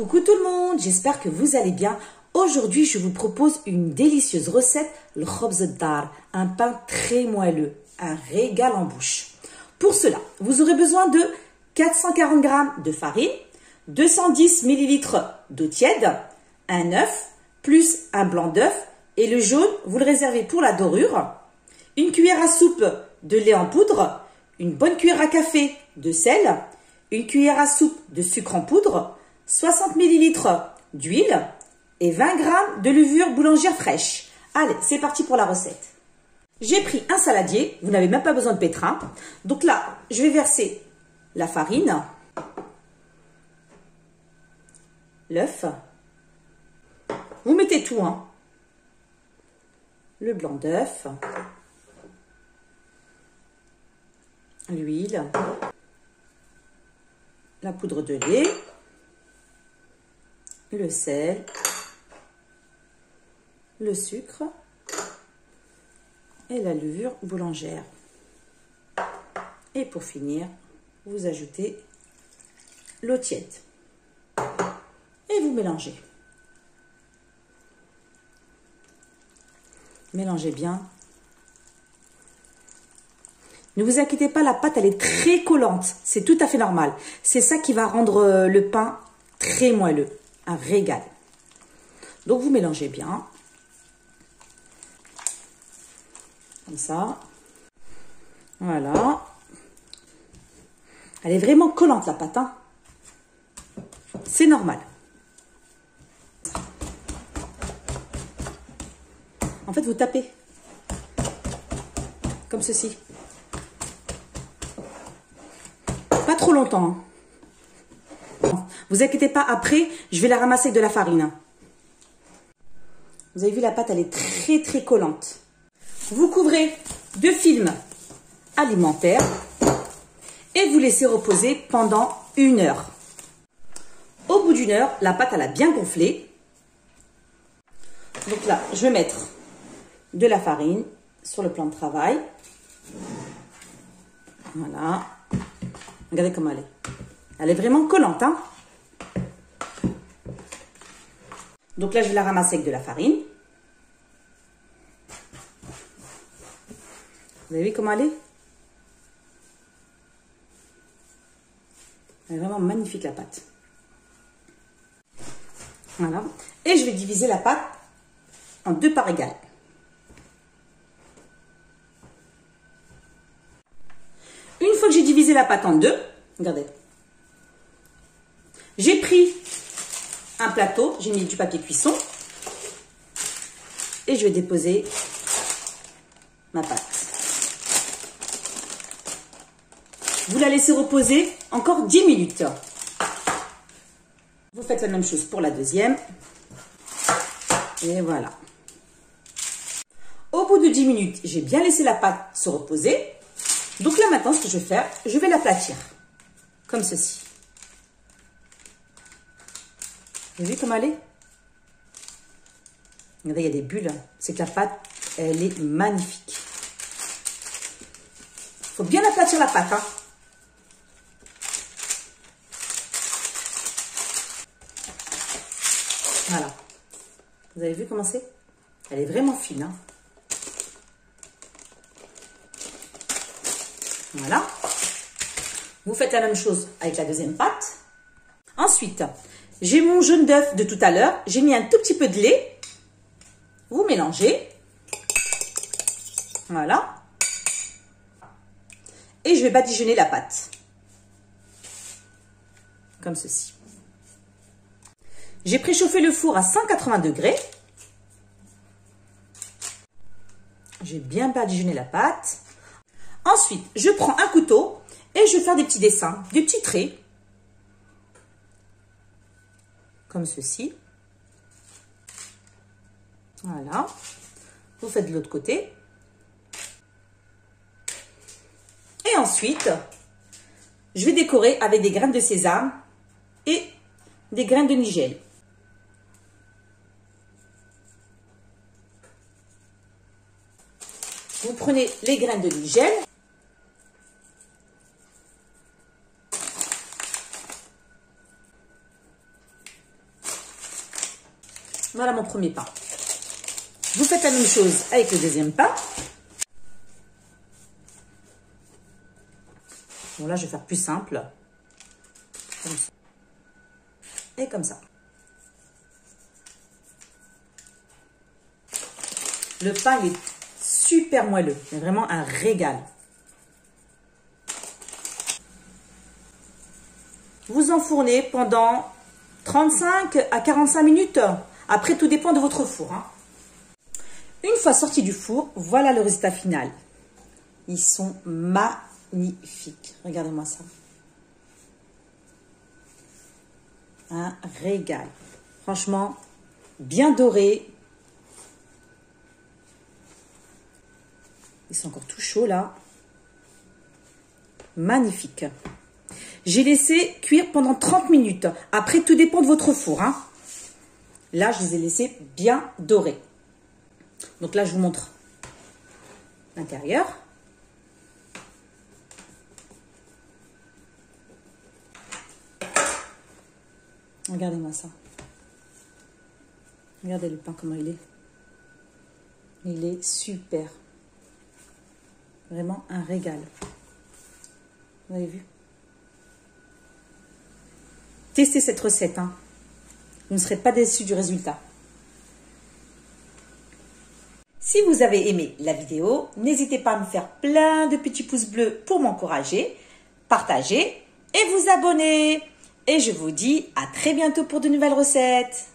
Coucou tout le monde, j'espère que vous allez bien. Aujourd'hui, je vous propose une délicieuse recette, le khobz dar, un pain très moelleux, un régal en bouche. Pour cela, vous aurez besoin de 440 g de farine, 210 ml d'eau tiède, un œuf, plus un blanc d'œuf, et le jaune, vous le réservez pour la dorure, une cuillère à soupe de lait en poudre, une bonne cuillère à café de sel, une cuillère à soupe de sucre en poudre, 60 ml d'huile et 20 g de levure boulangère fraîche. Allez, c'est parti pour la recette. J'ai pris un saladier, vous n'avez même pas besoin de pétrin. Donc là, je vais verser la farine, l'œuf, vous mettez tout, hein. le blanc d'œuf, l'huile, la poudre de lait, le sel, le sucre et la levure boulangère. Et pour finir, vous ajoutez l'eau tiède. Et vous mélangez. Mélangez bien ne vous inquiétez pas, la pâte, elle est très collante. C'est tout à fait normal. C'est ça qui va rendre euh, le pain très moelleux. Un régal. Donc, vous mélangez bien. Comme ça. Voilà. Elle est vraiment collante, la pâte. Hein. C'est normal. En fait, vous tapez. Comme ceci. trop longtemps. Vous inquiétez pas, après, je vais la ramasser avec de la farine. Vous avez vu, la pâte, elle est très, très collante. Vous couvrez de film alimentaire et vous laissez reposer pendant une heure. Au bout d'une heure, la pâte, elle a bien gonflé. Donc là, je vais mettre de la farine sur le plan de travail. Voilà. Regardez comment elle est. Elle est vraiment collante. Hein Donc là, je vais la ramasser avec de la farine. Vous avez vu comment elle est? Elle est vraiment magnifique la pâte. Voilà. Et je vais diviser la pâte en deux parts égales. j'ai divisé la pâte en deux, regardez, j'ai pris un plateau, j'ai mis du papier cuisson et je vais déposer ma pâte. Vous la laissez reposer encore 10 minutes. Vous faites la même chose pour la deuxième. Et voilà. Au bout de 10 minutes, j'ai bien laissé la pâte se reposer. Donc là maintenant, ce que je vais faire, je vais l'aplatir. Comme ceci. Vous voyez comment elle est? Il y a des bulles. C'est que la pâte, elle est magnifique. Il faut bien aplatir la pâte. Hein. Voilà. Vous avez vu comment c'est? Elle est vraiment fine. Hein. Voilà. Vous faites la même chose avec la deuxième pâte. Ensuite, j'ai mon jaune d'œuf de tout à l'heure. J'ai mis un tout petit peu de lait. Vous mélangez. Voilà. Et je vais badigeonner la pâte. Comme ceci. J'ai préchauffé le four à 180 degrés. J'ai bien badigeonné la pâte. Ensuite, je prends un couteau et je vais faire des petits dessins, des petits traits. Comme ceci. Voilà. Vous faites de l'autre côté. Et ensuite, je vais décorer avec des graines de sésame et des graines de nigel. Vous prenez les graines de nigel Voilà mon premier pain. Vous faites la même chose avec le deuxième pain. Bon, là, je vais faire plus simple. Et comme ça. Le pain est super moelleux. C'est vraiment un régal. Vous enfournez pendant 35 à 45 minutes. Après, tout dépend de votre four. Hein. Une fois sorti du four, voilà le résultat final. Ils sont magnifiques. Regardez-moi ça. Un régal. Franchement, bien doré. Ils sont encore tout chauds là. Magnifique. J'ai laissé cuire pendant 30 minutes. Après, tout dépend de votre four. Hein. Là, je les ai laissés bien dorés. Donc là, je vous montre l'intérieur. Regardez-moi ça. Regardez le pain, comment il est. Il est super. Vraiment un régal. Vous avez vu? Testez cette recette. Hein. Vous ne serez pas déçus du résultat. Si vous avez aimé la vidéo, n'hésitez pas à me faire plein de petits pouces bleus pour m'encourager, partager et vous abonner. Et je vous dis à très bientôt pour de nouvelles recettes.